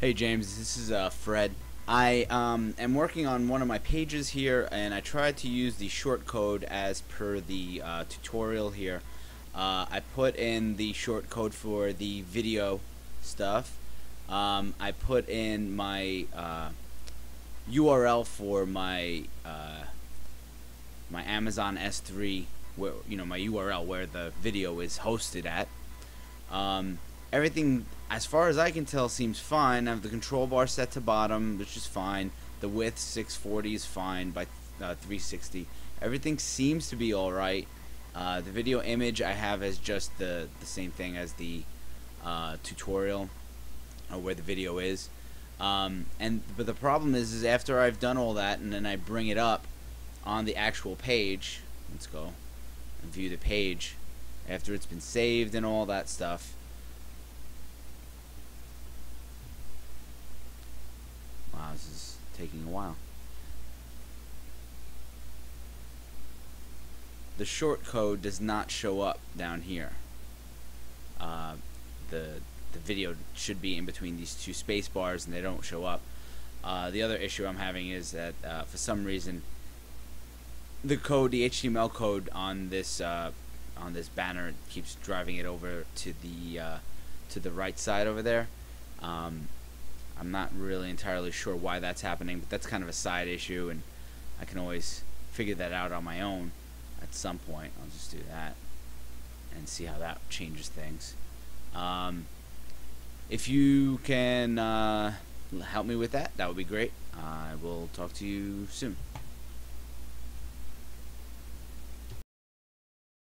Hey James, this is uh, Fred. I um, am working on one of my pages here, and I tried to use the short code as per the uh, tutorial here. Uh, I put in the short code for the video stuff. Um, I put in my URL uh, for my uh, my Amazon S3, where you know my URL where the video is hosted at. Um, everything as far as I can tell seems fine. I have the control bar set to bottom, which is fine. The width 640 is fine by uh, 360. Everything seems to be alright. Uh, the video image I have as just the, the same thing as the uh, tutorial or where the video is. Um, and but the problem is, is after I've done all that and then I bring it up on the actual page. Let's go and view the page after it's been saved and all that stuff this is taking a while. The short code does not show up down here. Uh, the the video should be in between these two space bars and they don't show up. Uh, the other issue I'm having is that uh, for some reason the code, the HTML code on this uh, on this banner keeps driving it over to the uh, to the right side over there. Um, I'm not really entirely sure why that's happening, but that's kind of a side issue, and I can always figure that out on my own at some point. I'll just do that and see how that changes things. Um, if you can uh, help me with that, that would be great. I will talk to you soon.